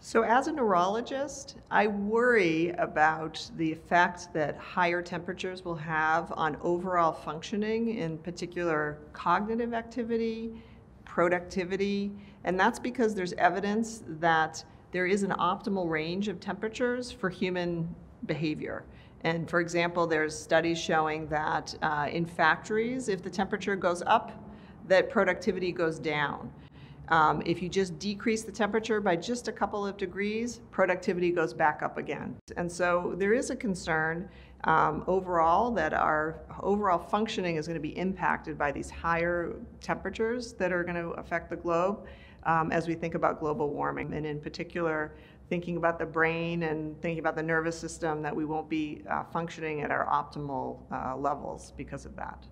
So, as a neurologist, I worry about the effect that higher temperatures will have on overall functioning, in particular cognitive activity, productivity, and that's because there's evidence that there is an optimal range of temperatures for human behavior. And for example, there's studies showing that uh, in factories, if the temperature goes up, that productivity goes down. Um, if you just decrease the temperature by just a couple of degrees, productivity goes back up again. And so there is a concern um, overall that our overall functioning is going to be impacted by these higher temperatures that are going to affect the globe um, as we think about global warming. And in particular, thinking about the brain and thinking about the nervous system, that we won't be uh, functioning at our optimal uh, levels because of that.